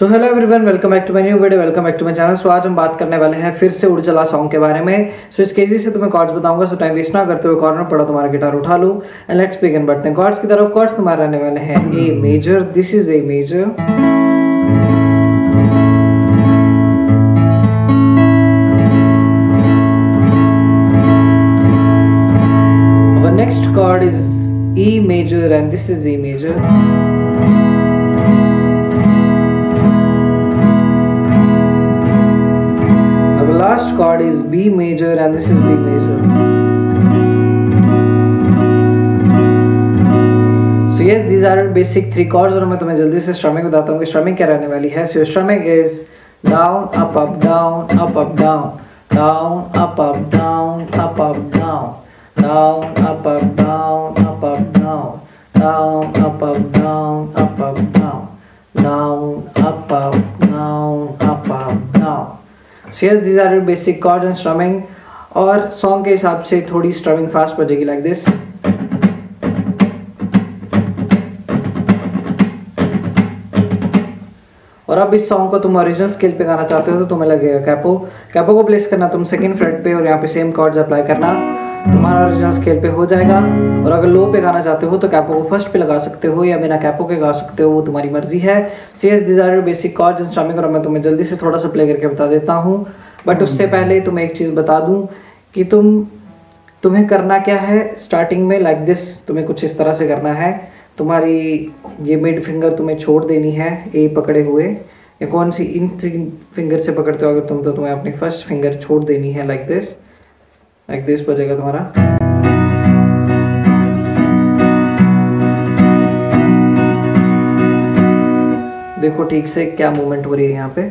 So hello everyone welcome back to my new video welcome back to my channel so आज हम बात करने वाले हैं फिर से उड़ चला सॉन्ग के बारे में। सो so, इस केजी से तुम्हें कॉर्ड्स बताऊँगा सो टाइम वेस्ट ना करते हुए कॉर्नर पड़ा तुम्हारा गिटार उठा लो। एंड लेट्स बिगिन बढ़ते हैं कॉर्ड्स की तरफ़। कॉर्ड्स तुम्हारे रहने वाले हैं। A major this is A major next chord is E major and this is E major. last chord is B major and this is B major. So yes, these are basic three chords और मैं तुम्हें जल्दी से strumming बताता हूँ कि strumming क्या रहने वाली है. So strumming is down, up, up, down, up, up, down, down, up, up, down, up, up, down, down, up, up, down, up, up, down, down, up, up, down, up, up, down, down, up, up, So yes are basic chord and strumming और song के हिसाब से थोड़ी strumming fast बजेगी like this और अब इस song को तुम ओरिजिनल स्केल पे गाना चाहते हो तो तुम्हें लगेगा कैपो कैपो को प्लेस करना तुम सेकंड फ्रेट पे और यहाँ पे सेम कॉर्ड्स अप्लाई करना. तुम्हारा ओरिजिनल स्केल पे हो जाएगा। और अगर लो पे गाना चाहते हो तो कैपो को फ़र्स्ट पे लगा सकते हो या बिना कैपो के गा सकते हो वो तुम्हारी मर्ज़ी है। CS these are basic chords and strumming और मैं तुम्हें जल्दी से थोड़ा सा प्ले करके बता देता हूँ। बट उससे हम्म। पहले तुम्हें एक चीज़ बता दूँ कि तुम तुम्हें करना क्या है? स्टार्टिंग में लाइक like दिस तुम्हें कुछ इस तरह से करना है। तुम्हारी ये मिड फिंगर तुम्हें छोड़ देनी है ए पकड़े हुए। या कौन सी इन फिंगर से पकड़ते हो अगर तुम तो तुम्हें अपनी फ़र्स्ट फिंगर छोड़ देनी है लाइक दिस लाइक दिस बजेगा तुम्हारा? देखो ठीक से क्या मूवमेंट हो रही है यहाँ पे।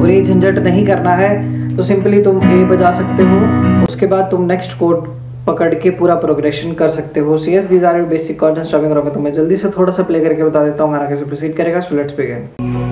और ये झंझट नहीं करना है तो सिंपली तुम ए बजा सकते हो, उसके बाद तुम नेक्स्ट कोड पकड़ के पूरा प्रोग्रेशन कर सकते हो। सी एस दीज बेसिक कॉन्जेंट स्ट्रमिंग तो मैं जल्दी से थोड़ा सा प्ले करके बता देता हूँ हमारा कैसे प्रोसीड करेगा so let's begin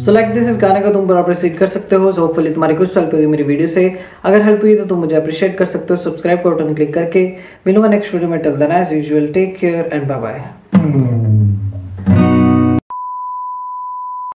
so like this इस गाने का तुम बराबर सीट कर सकते हो। सो होपफुली तुम्हारी कुछ हेल्प होगी मेरी वीडियो से। अगर हेल्प हुई तो तुम मुझे अप्रिशिएट कर सकते हो। सब्सक्राइब का बटन क्लिक करके। मिलूँगा नेक्स्ट वीडियो में। Till then as usual take care and bye bye